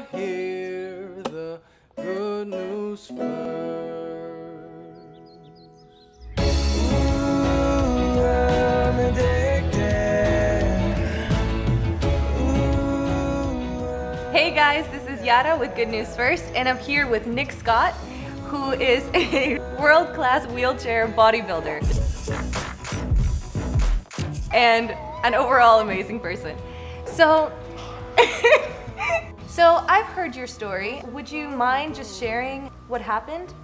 hear the good news first. Ooh, I'm addicted. Ooh, Hey guys, this is Yara with Good News First, and I'm here with Nick Scott, who is a world-class wheelchair bodybuilder and an overall amazing person. So, so I've heard your story. Would you mind just sharing what happened?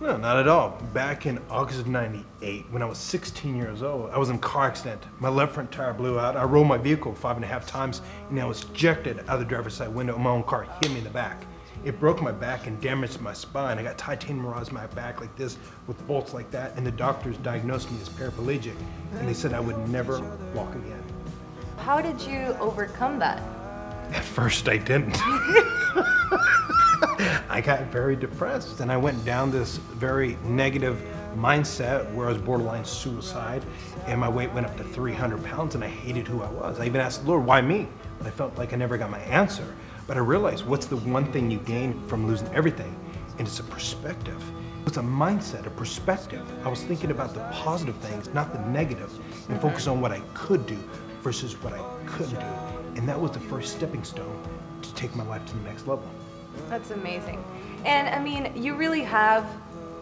No, not at all. Back in August of 98, when I was 16 years old, I was in a car accident. My left front tire blew out. I rolled my vehicle five and a half times, and I was ejected out of the driver's side window my own car, hit me in the back. It broke my back and damaged my spine. I got titanium rods in my back like this with bolts like that, and the doctors diagnosed me as paraplegic, and they said I would never walk again. How did you overcome that? At first, I didn't. I got very depressed and I went down this very negative mindset where I was borderline suicide and my weight went up to 300 pounds and I hated who I was. I even asked the Lord, why me? I felt like I never got my answer. But I realized what's the one thing you gain from losing everything? And it's a perspective. It's a mindset, a perspective. I was thinking about the positive things, not the negative, and focus on what I could do versus what I couldn't do. And that was the first stepping stone to take my life to the next level. That's amazing. And I mean, you really have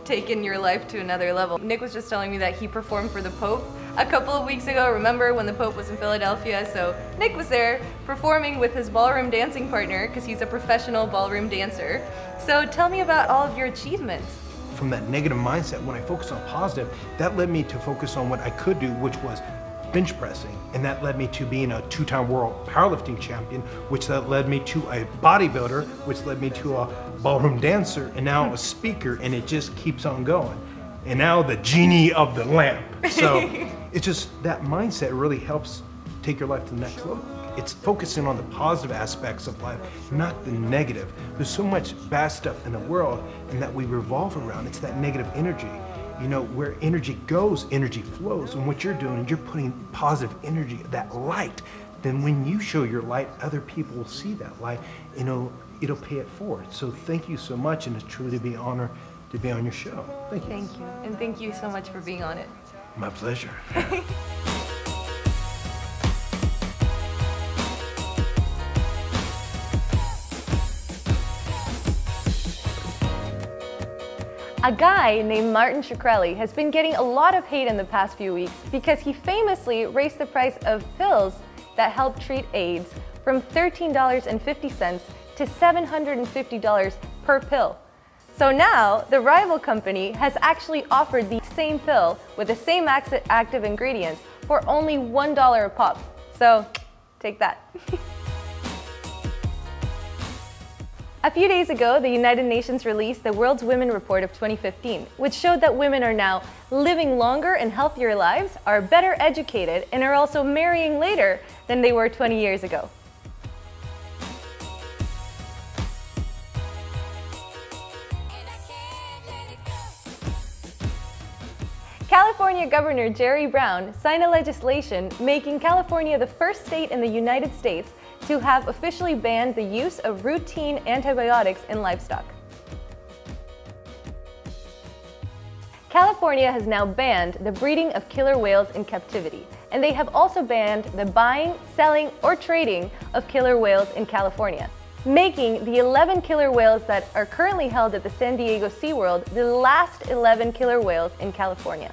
taken your life to another level. Nick was just telling me that he performed for the Pope a couple of weeks ago. Remember when the Pope was in Philadelphia? So Nick was there performing with his ballroom dancing partner because he's a professional ballroom dancer. So tell me about all of your achievements. From that negative mindset, when I focused on positive, that led me to focus on what I could do, which was bench pressing. And that led me to being a two-time world powerlifting champion, which that led me to a bodybuilder, which led me to a ballroom dancer, and now a speaker, and it just keeps on going. And now the genie of the lamp. So it's just that mindset really helps take your life to the next level. It's focusing on the positive aspects of life, not the negative. There's so much bad stuff in the world and that we revolve around. It's that negative energy. You know, where energy goes, energy flows. And what you're doing is you're putting positive energy, that light. Then when you show your light, other people will see that light. You know, it'll pay it forward. So thank you so much, and it's truly be an honor to be on your show. Thank you. Thank you. And thank you so much for being on it. My pleasure. A guy named Martin Shkreli has been getting a lot of hate in the past few weeks because he famously raised the price of pills that help treat AIDS from $13.50 to $750 per pill. So now, the rival company has actually offered the same pill with the same active ingredients for only $1 a pop. So, take that. A few days ago, the United Nations released the World's Women Report of 2015, which showed that women are now living longer and healthier lives, are better educated, and are also marrying later than they were 20 years ago. California Governor Jerry Brown signed a legislation making California the first state in the United States to have officially banned the use of routine antibiotics in livestock. California has now banned the breeding of killer whales in captivity, and they have also banned the buying, selling, or trading of killer whales in California, making the 11 killer whales that are currently held at the San Diego SeaWorld the last 11 killer whales in California.